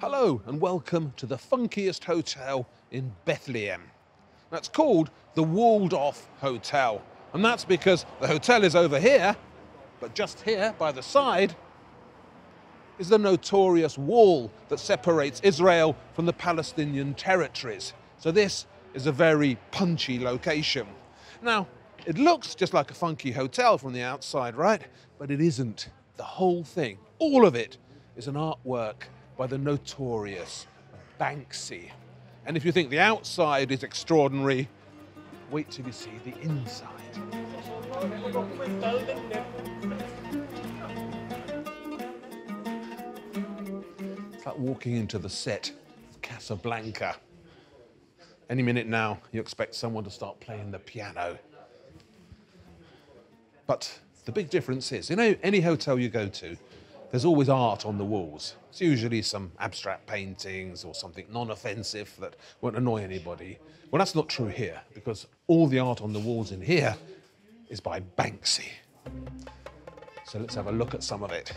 Hello and welcome to the funkiest hotel in Bethlehem. That's called the Walled-Off Hotel. And that's because the hotel is over here, but just here by the side is the notorious wall that separates Israel from the Palestinian territories. So this is a very punchy location. Now, it looks just like a funky hotel from the outside, right? But it isn't. The whole thing, all of it, is an artwork by the notorious Banksy. And if you think the outside is extraordinary, wait till you see the inside. It's like walking into the set of Casablanca. Any minute now, you expect someone to start playing the piano. But the big difference is, you know, any hotel you go to, there's always art on the walls. It's usually some abstract paintings or something non offensive that won't annoy anybody. Well, that's not true here because all the art on the walls in here is by Banksy. So let's have a look at some of it.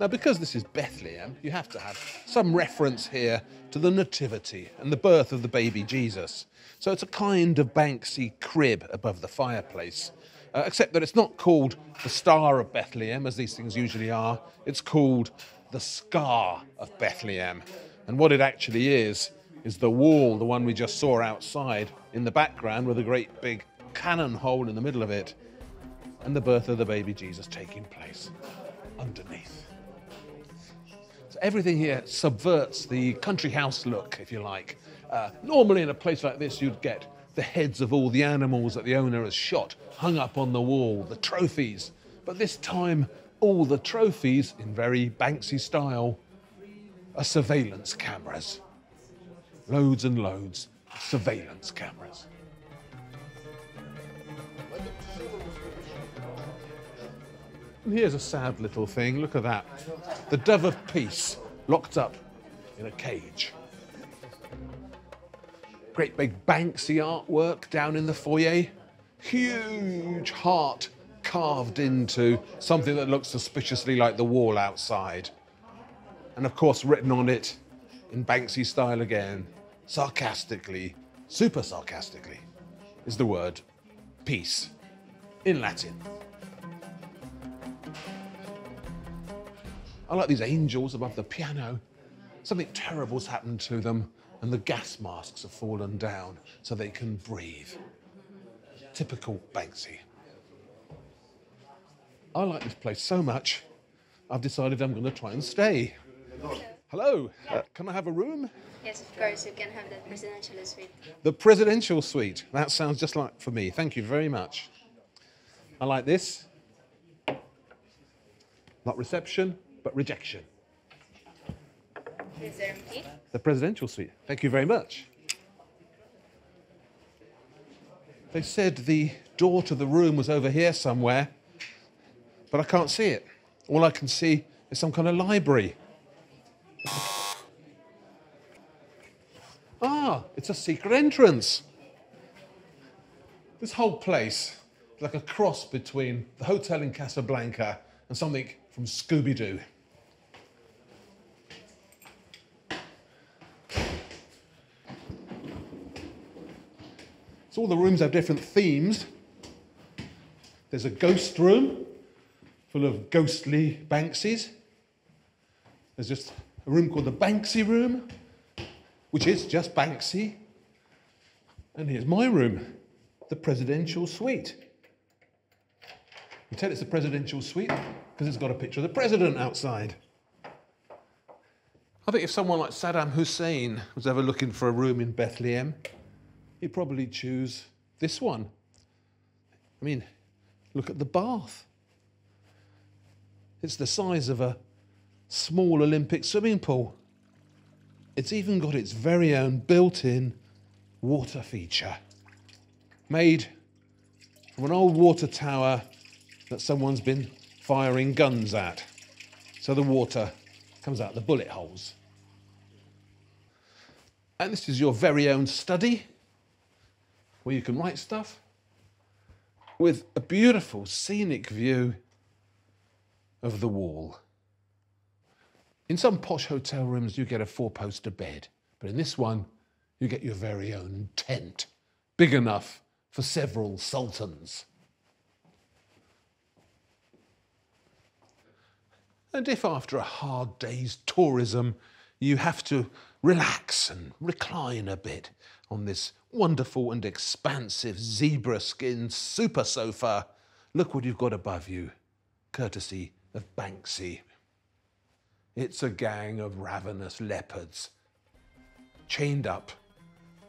Now, because this is Bethlehem, you have to have some reference here to the Nativity and the birth of the baby Jesus. So it's a kind of Banksy crib above the fireplace, uh, except that it's not called the Star of Bethlehem, as these things usually are. It's called the Scar of Bethlehem. And what it actually is, is the wall, the one we just saw outside in the background with a great big cannon hole in the middle of it, and the birth of the baby Jesus taking place underneath. So everything here subverts the country house look, if you like. Uh, normally, in a place like this, you'd get the heads of all the animals that the owner has shot hung up on the wall, the trophies. But this time, all the trophies, in very Banksy style, are surveillance cameras. Loads and loads of surveillance cameras. And here's a sad little thing. Look at that. The dove of peace locked up in a cage. Great big Banksy artwork down in the foyer. Huge heart carved into something that looks suspiciously like the wall outside. And of course, written on it in Banksy style again, sarcastically, super sarcastically, is the word peace in Latin. I like these angels above the piano. Something terrible's happened to them, and the gas masks have fallen down so they can breathe. Typical Banksy. I like this place so much, I've decided I'm going to try and stay. Hello, uh, can I have a room? Yes, of course, you can have the presidential suite. The presidential suite. That sounds just like for me. Thank you very much. I like this. Not reception, but rejection. Is there a key? The presidential suite. Thank you very much. They said the door to the room was over here somewhere, but I can't see it. All I can see is some kind of library. Ah, it's a secret entrance. This whole place is like a cross between the hotel in Casablanca and something from Scooby Doo. So all the rooms have different themes. There's a ghost room full of ghostly Banksies. There's just a room called the Banksy room, which is just Banksy. And here's my room, the presidential suite. You tell it's the presidential suite because it's got a picture of the president outside. I think if someone like Saddam Hussein was ever looking for a room in Bethlehem, he'd probably choose this one. I mean, look at the bath. It's the size of a small Olympic swimming pool. It's even got its very own built in water feature, made from an old water tower that someone's been firing guns at. So the water comes out the bullet holes. And this is your very own study where you can write stuff with a beautiful scenic view of the wall. In some posh hotel rooms, you get a four poster bed, but in this one, you get your very own tent, big enough for several sultans. And if after a hard day's tourism you have to relax and recline a bit on this wonderful and expansive zebra skin super sofa, look what you've got above you, courtesy of Banksy. It's a gang of ravenous leopards, chained up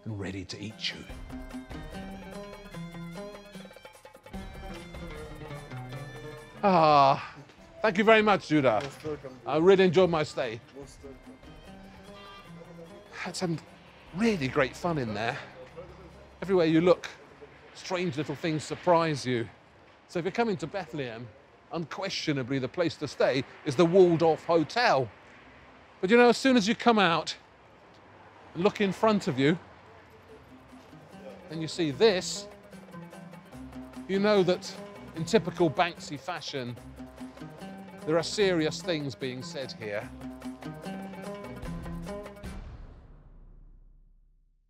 and ready to eat you. Ah, thank you very much, Judah. I really enjoyed my stay. Had some really great fun in there. Everywhere you look, strange little things surprise you. So if you're coming to Bethlehem, unquestionably the place to stay is the Walled-Off Hotel. But you know, as soon as you come out and look in front of you, and you see this, you know that in typical Banksy fashion, there are serious things being said here.